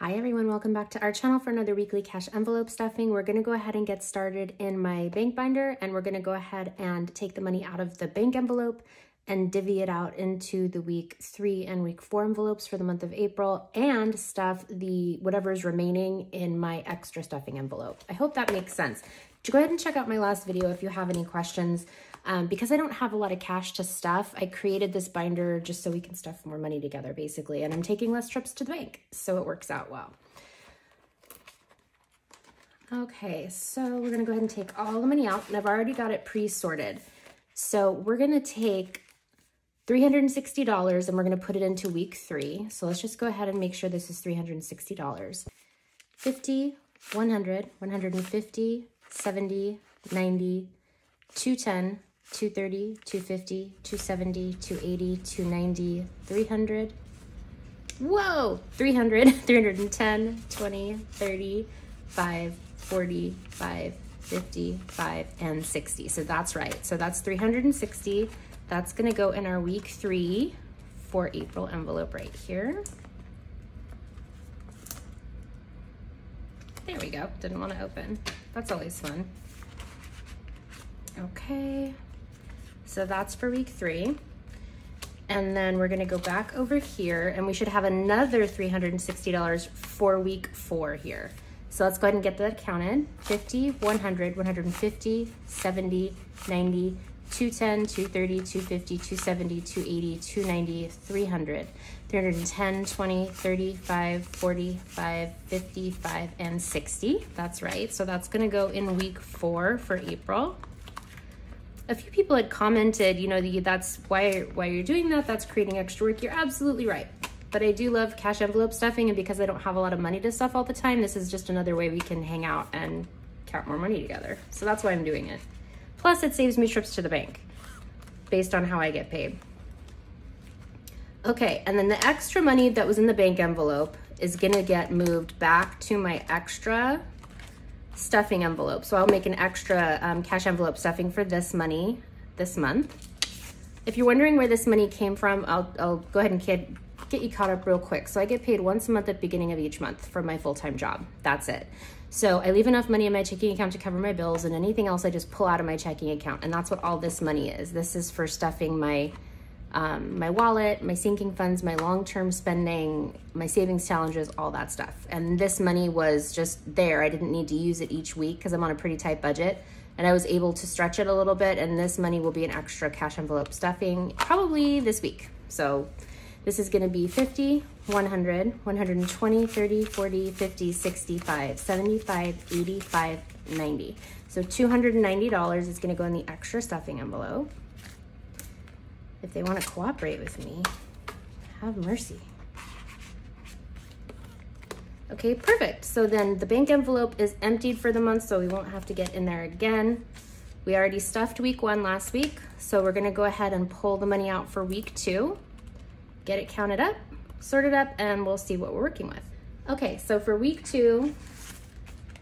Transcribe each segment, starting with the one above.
Hi everyone, welcome back to our channel for another weekly cash envelope stuffing. We're gonna go ahead and get started in my bank binder and we're gonna go ahead and take the money out of the bank envelope and divvy it out into the week three and week four envelopes for the month of April and stuff the whatever is remaining in my extra stuffing envelope. I hope that makes sense. Go ahead and check out my last video if you have any questions. Um, because I don't have a lot of cash to stuff, I created this binder just so we can stuff more money together, basically. And I'm taking less trips to the bank, so it works out well. Okay, so we're gonna go ahead and take all the money out, and I've already got it pre-sorted. So we're gonna take $360 and we're gonna put it into week three. So let's just go ahead and make sure this is $360. 50, 100, 150, 70, 90, 210, 230, 250, 270, 280, 290, 300. Whoa! 300, 310, 20, 30, 5, 40, 5, 50, 5, and 60. So that's right. So that's 360. That's gonna go in our week three for April envelope right here. There we go. Didn't want to open. That's always fun. Okay. So that's for week three. And then we're gonna go back over here and we should have another $360 for week four here. So let's go ahead and get that counted. 50, 100, 150, 70, 90, 210, 230, 250, 270, 280, 290, 300, 310, 20, 35, 45, 55, and 60. That's right. So that's gonna go in week four for April a few people had commented, you know, the, that's why, why you're doing that, that's creating extra work. You're absolutely right. But I do love cash envelope stuffing, and because I don't have a lot of money to stuff all the time, this is just another way we can hang out and count more money together. So that's why I'm doing it. Plus, it saves me trips to the bank based on how I get paid. Okay, and then the extra money that was in the bank envelope is gonna get moved back to my extra stuffing envelope. So I'll make an extra um, cash envelope stuffing for this money this month. If you're wondering where this money came from, I'll, I'll go ahead and get, get you caught up real quick. So I get paid once a month at the beginning of each month for my full-time job. That's it. So I leave enough money in my checking account to cover my bills and anything else I just pull out of my checking account. And that's what all this money is. This is for stuffing my um, my wallet, my sinking funds, my long-term spending, my savings challenges, all that stuff. And this money was just there. I didn't need to use it each week because I'm on a pretty tight budget. And I was able to stretch it a little bit. And this money will be an extra cash envelope stuffing probably this week. So this is gonna be 50, 100, 120, 30, 40, 50, 65, 75, 85, 90. So $290 is gonna go in the extra stuffing envelope if they want to cooperate with me, have mercy. Okay, perfect. So then the bank envelope is emptied for the month, so we won't have to get in there again. We already stuffed week one last week, so we're gonna go ahead and pull the money out for week two, get it counted up, sorted up, and we'll see what we're working with. Okay, so for week two,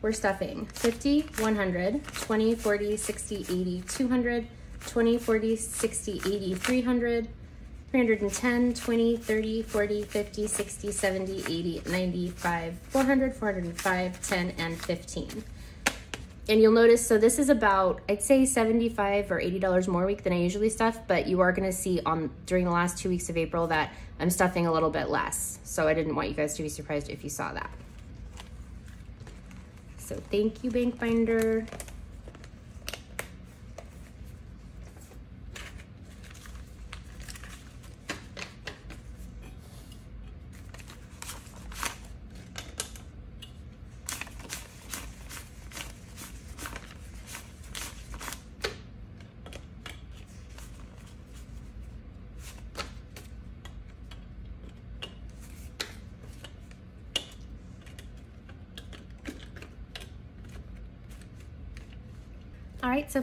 we're stuffing 50, 100, 20, 40, 60, 80, 200, 20, 40, 60, 80, 300, 310, 20, 30, 40, 50, 60, 70, 80, 95, 400, 405, 10, and 15. And you'll notice, so this is about, I'd say 75 or $80 more a week than I usually stuff, but you are gonna see on during the last two weeks of April that I'm stuffing a little bit less. So I didn't want you guys to be surprised if you saw that. So thank you, Bank Binder.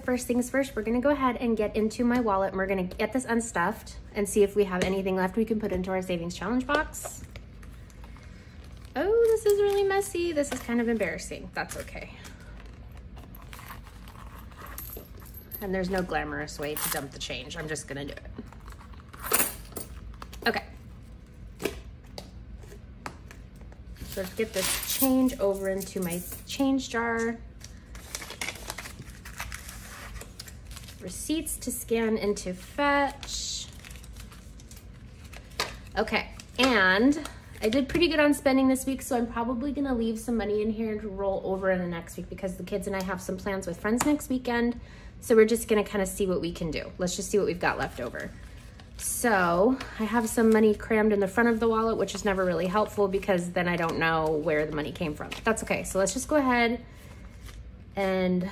First things first, we're gonna go ahead and get into my wallet and we're gonna get this unstuffed and see if we have anything left we can put into our savings challenge box. Oh, this is really messy. This is kind of embarrassing. That's okay. And there's no glamorous way to dump the change. I'm just gonna do it. Okay. So let's get this change over into my change jar. Receipts to scan into fetch. Okay, and I did pretty good on spending this week, so I'm probably gonna leave some money in here to roll over in the next week because the kids and I have some plans with friends next weekend. So we're just gonna kind of see what we can do. Let's just see what we've got left over. So I have some money crammed in the front of the wallet, which is never really helpful because then I don't know where the money came from. That's okay. So let's just go ahead and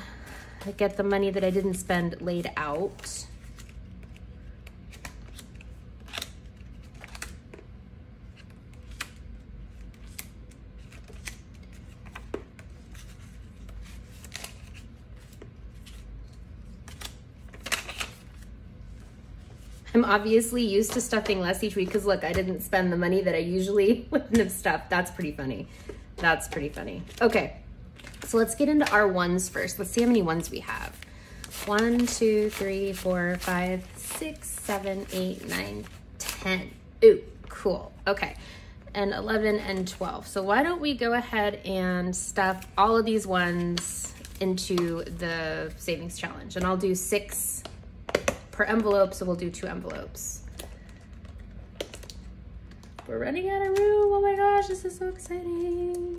get the money that I didn't spend laid out. I'm obviously used to stuffing less each week because look, I didn't spend the money that I usually wouldn't have stuffed. That's pretty funny. That's pretty funny. Okay, so let's get into our ones first. Let's see how many ones we have. One, two, three, four, five, six, seven, eight, nine, ten. Ooh, cool. Okay, and 11 and 12. So why don't we go ahead and stuff all of these ones into the savings challenge. And I'll do six per envelope, so we'll do two envelopes. We're running out of room. Oh my gosh, this is so exciting.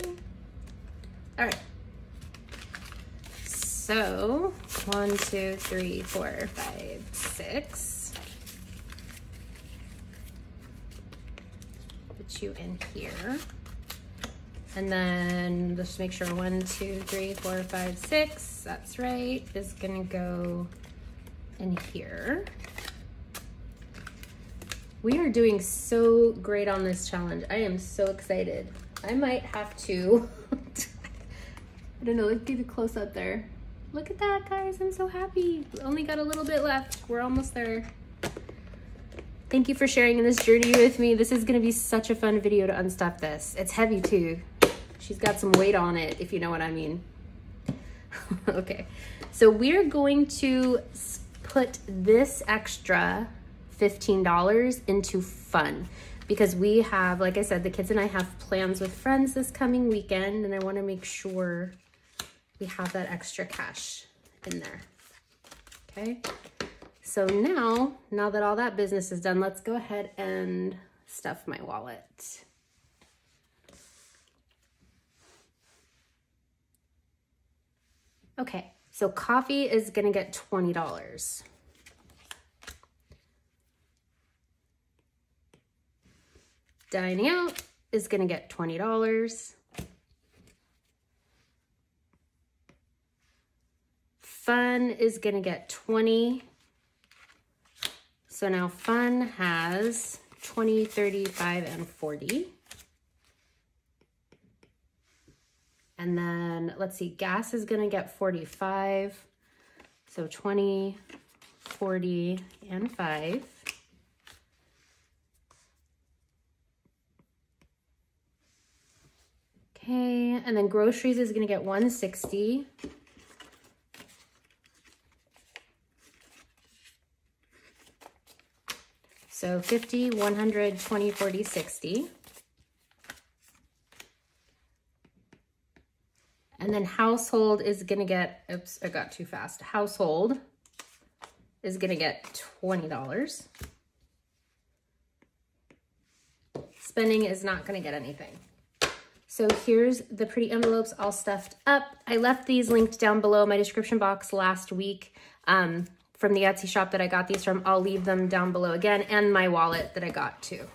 All right. So one, two, three, four, five, six. Put you in here. And then just make sure one, two, three, four, five, six, that's right, is gonna go in here. We are doing so great on this challenge. I am so excited. I might have to, I don't know, let's get a close up there. Look at that, guys. I'm so happy. We only got a little bit left. We're almost there. Thank you for sharing in this journey with me. This is going to be such a fun video to unstuff this. It's heavy, too. She's got some weight on it, if you know what I mean. okay, so we're going to put this extra $15 into fun because we have, like I said, the kids and I have plans with friends this coming weekend and I want to make sure we have that extra cash in there. Okay. So now, now that all that business is done, let's go ahead and stuff my wallet. Okay, so coffee is gonna get $20. Dining out is gonna get $20. Fun is gonna get 20. So now fun has 20, 35, and 40. And then let's see, gas is gonna get 45. So 20, 40, and five. Okay, and then groceries is gonna get 160. So 50, 100, 20, 40, 60. And then household is gonna get, oops, I got too fast. Household is gonna get $20. Spending is not gonna get anything. So here's the pretty envelopes all stuffed up. I left these linked down below my description box last week. Um, from the Etsy shop that I got these from. I'll leave them down below again and my wallet that I got too.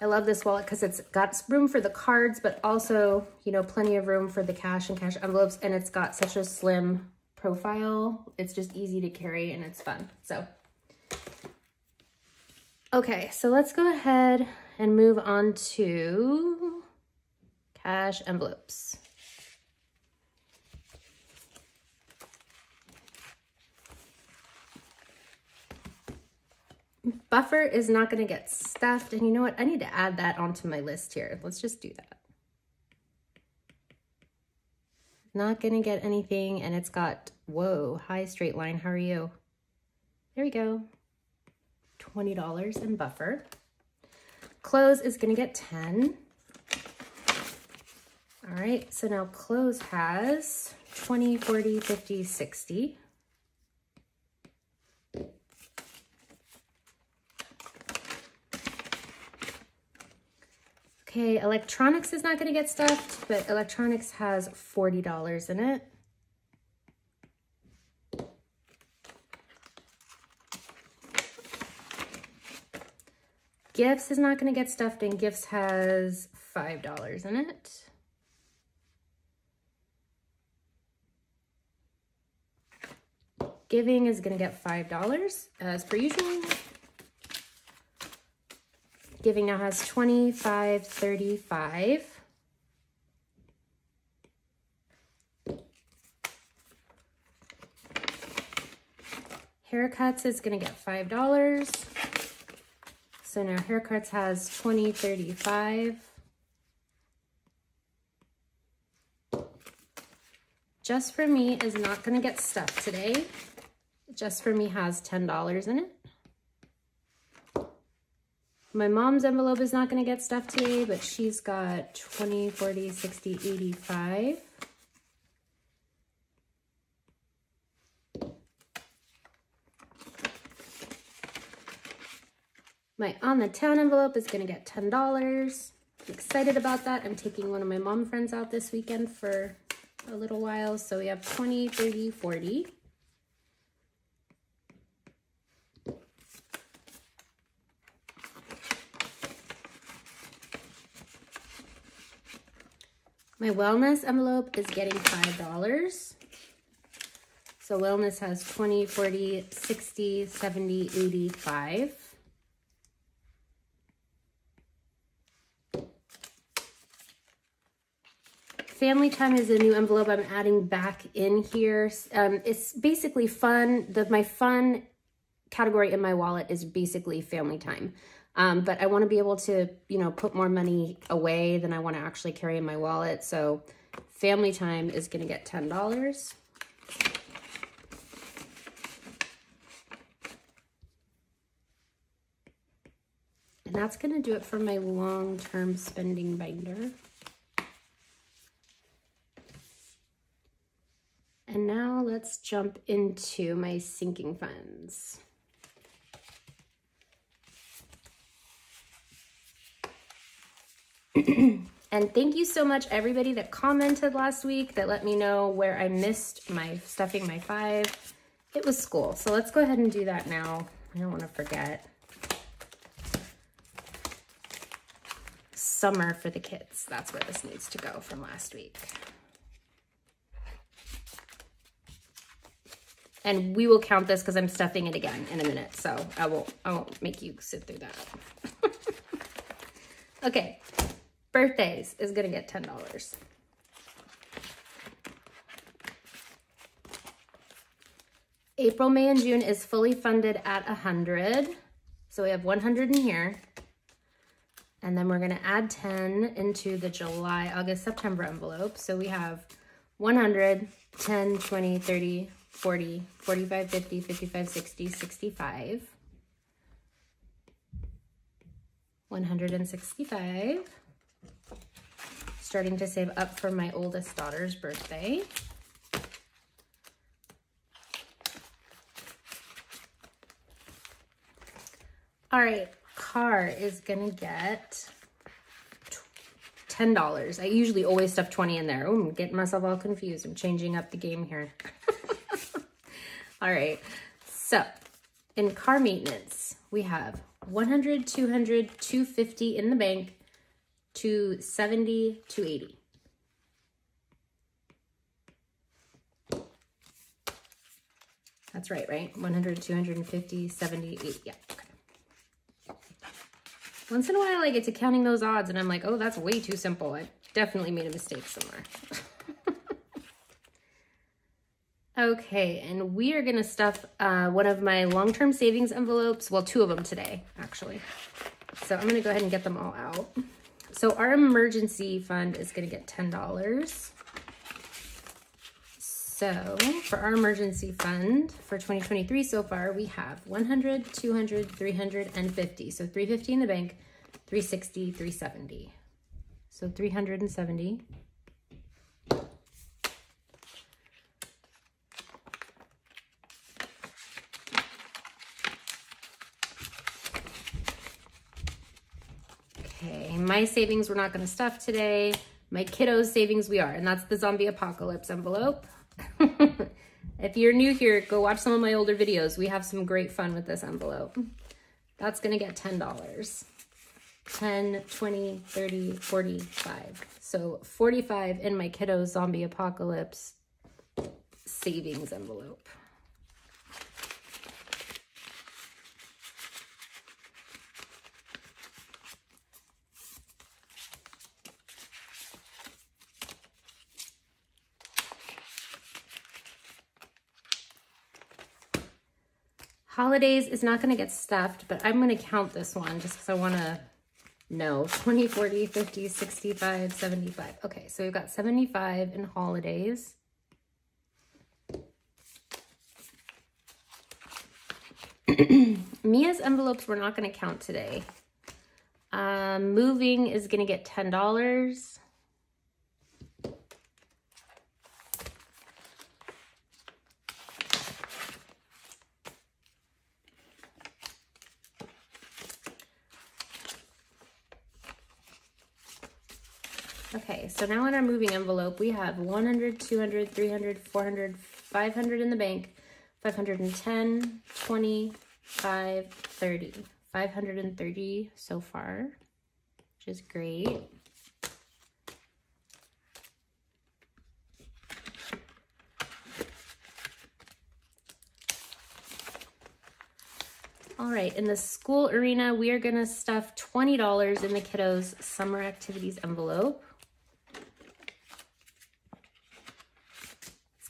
I love this wallet because it's got room for the cards, but also, you know, plenty of room for the cash and cash envelopes. And it's got such a slim profile. It's just easy to carry and it's fun. So, okay, so let's go ahead and move on to cash envelopes. Buffer is not going to get stuffed. And you know what? I need to add that onto my list here. Let's just do that. Not going to get anything. And it's got, whoa, high straight line. How are you? There we go. $20 in buffer. Clothes is going to get 10. All right, so now clothes has 20, 40, 50, 60. Okay, electronics is not gonna get stuffed, but electronics has $40 in it. Gifts is not gonna get stuffed and gifts has $5 in it. Giving is gonna get $5 as per usual. Giving now has 25, 35. Haircuts is gonna get $5. So now haircuts has 20, 35. Just for me is not gonna get stuffed today. Just for me has $10 in it. My mom's envelope is not gonna get stuffed today, but she's got 20, 40, 60, 85. My on the town envelope is gonna get $10. I'm excited about that. I'm taking one of my mom friends out this weekend for a little while. So we have 20, 30, 40. My wellness envelope is getting $5. So wellness has 20, 40, 60, 70, 85. family time is a new envelope I'm adding back in here. Um, it's basically fun. The, my fun category in my wallet is basically family time. Um, but I want to be able to, you know, put more money away than I want to actually carry in my wallet. So family time is going to get $10. And that's going to do it for my long-term spending binder. And now let's jump into my sinking funds. and thank you so much everybody that commented last week that let me know where I missed my stuffing my five. It was school. So let's go ahead and do that now. I don't want to forget. Summer for the kids. That's where this needs to go from last week. And we will count this because I'm stuffing it again in a minute. So I won't, I won't make you sit through that. okay, birthdays is gonna get $10. April, May, and June is fully funded at 100. So we have 100 in here. And then we're gonna add 10 into the July, August, September envelope. So we have 100, 10, 20, 30, 40, 45, 50, 55, 60, 65. 165. Starting to save up for my oldest daughter's birthday. All right, car is gonna get $10. I usually always stuff 20 in there. Oh, I'm getting myself all confused. I'm changing up the game here. All right, so in car maintenance, we have 100, 200, 250 in the bank, 270, 280. That's right, right? 100, 250, 70, 80. Yeah, okay. Once in a while, I get to counting those odds and I'm like, oh, that's way too simple. I definitely made a mistake somewhere. Okay, and we are gonna stuff uh, one of my long-term savings envelopes, well, two of them today, actually. So I'm gonna go ahead and get them all out. So our emergency fund is gonna get $10. So for our emergency fund for 2023 so far, we have 100, 200, 350. So 350 in the bank, 360, 370. So 370. Okay, my savings we're not gonna stuff today. My kiddos savings we are, and that's the zombie apocalypse envelope. if you're new here, go watch some of my older videos. We have some great fun with this envelope. That's gonna get $10. 10, 20, 30, 45. So 45 in my kiddos zombie apocalypse savings envelope. Holidays is not going to get stuffed, but I'm going to count this one just because I want to know. 20, 40, 50, 65, 75. Okay, so we've got 75 in holidays. Mia's envelopes we're not going to count today. Um, moving is going to get $10. Okay, so now in our moving envelope, we have 100, 200, 300, 400, 500 in the bank, 510, 20, 5, 30. 530 so far, which is great. All right, in the school arena, we are gonna stuff $20 in the kiddos summer activities envelope.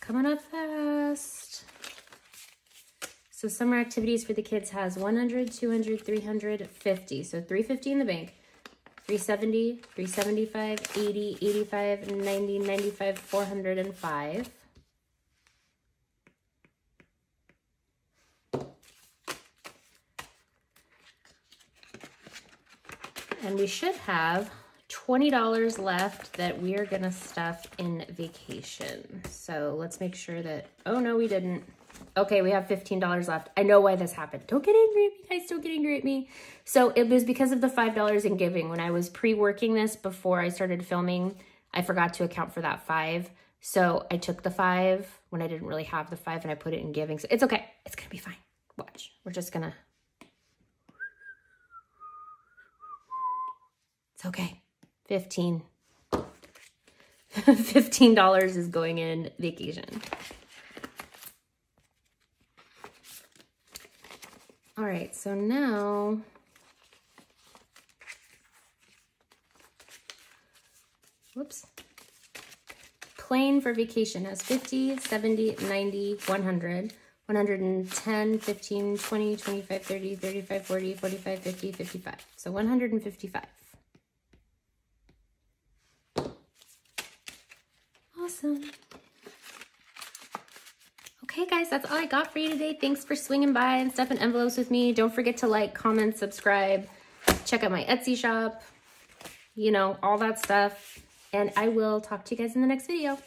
Coming up fast. So summer activities for the kids has 100, 200, 350. So 350 in the bank. 370, 375, 80, 85, 90, 95, 405. And we should have $20 left that we are gonna stuff in vacation. So let's make sure that, oh no, we didn't. Okay, we have $15 left. I know why this happened. Don't get angry at me, guys, don't get angry at me. So it was because of the $5 in giving. When I was pre-working this before I started filming, I forgot to account for that five. So I took the five when I didn't really have the five and I put it in giving. So it's okay, it's gonna be fine. Watch, we're just gonna, it's okay. 15. $15 is going in vacation. All right, so now whoops. Plane for vacation has 50, 70, 90, 100, 110, 15, 20, 25, 30, 35, 40, 45, 50, 55. So 155. Awesome. Okay, guys, that's all I got for you today. Thanks for swinging by and stuffing envelopes with me. Don't forget to like, comment, subscribe, check out my Etsy shop, you know, all that stuff. And I will talk to you guys in the next video.